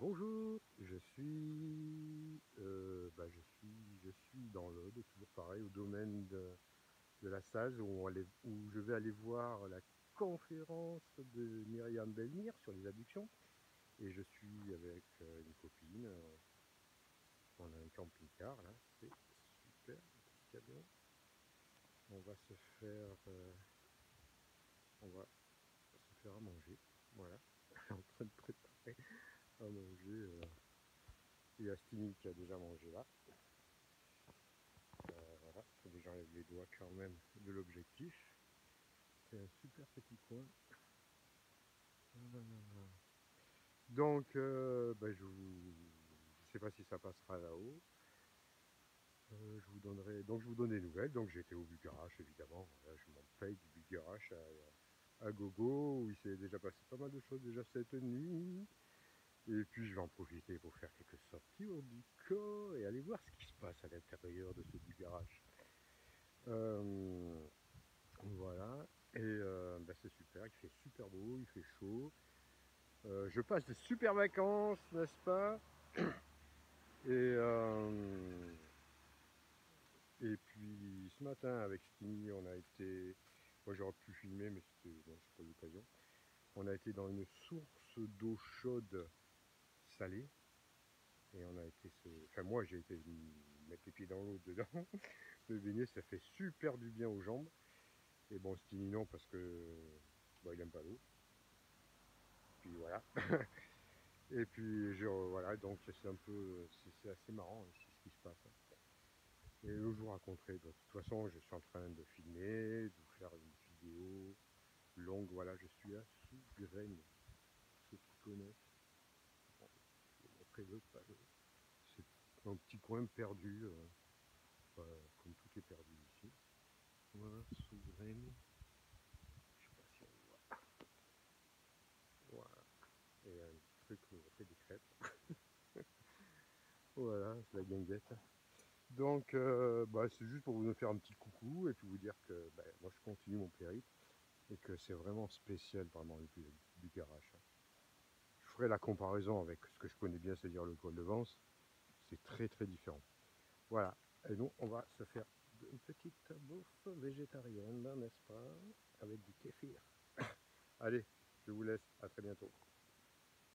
Bonjour, je suis, euh, bah, je suis, je suis dans l'Aude, toujours pareil, au domaine de, la Sage, où, je vais aller voir la conférence de Myriam Belmire sur les abductions. Et je suis avec euh, une copine, euh, on a un camping-car là, c'est super. On va se faire, on va se faire à manger, voilà, en train de manger. Euh, il y a qui a déjà mangé là. Euh, voilà, faut déjà enlever les doigts quand même de l'objectif. C'est un super petit coin. Donc, euh, ben, je ne sais pas si ça passera là-haut. je vous donnerai, donc je vous donne des nouvelles. Donc j'étais au Bugarache évidemment. je m'en paye du Bugarache à, à, gogo où il s'est déjà passé pas mal de choses déjà cette nuit. Et puis je vais en profiter pour faire quelques sorties au Buco et aller voir ce qui se passe à l'intérieur de ce du garage. Euh, voilà, et euh, ben, c'est super, il fait super beau, il fait chaud. Euh, je passe de super vacances, n'est-ce pas? Et, et puis ce matin avec Stini, on a été, moi j'aurais pu filmer mais c'était bon, pas l'occasion. On a été dans une source d'eau chaude Et on a été se... Enfin moi j'ai été mettre les pieds dans l'eau dedans. Le baigner ça fait super du bien aux jambes. Et bon Stini non parce que bon, il aime pas l'eau. Puis voilà. Et puis je, voilà, donc c'est un peu c'est assez marrant c'est ce qui se passe. Et je vous raconterai, de toute façon je suis en train de filmer, de faire une vidéo longue, voilà, je suis à Sous-Graine, ceux qui connaissent c'est un petit coin perdu, euh, comme tout est perdu ici. Voilà, souveraine. Je sais pas si on voit. Voilà. Et un truc où on fait des crêpes. voilà, c'est la guinguette. Donc, euh, bah, c'est juste pour vous faire un petit coucou et puis vous dire que bah, moi je continue mon périple et que c'est vraiment spécial vraiment le du garage la comparaison avec ce que je connais bien, c'est-à-dire le col de Vence, très très différent. Voilà, et nous on va se faire une petite bouffe végétarienne, n'est-ce pas, avec du kéfir. Allez, je vous laisse, à très bientôt.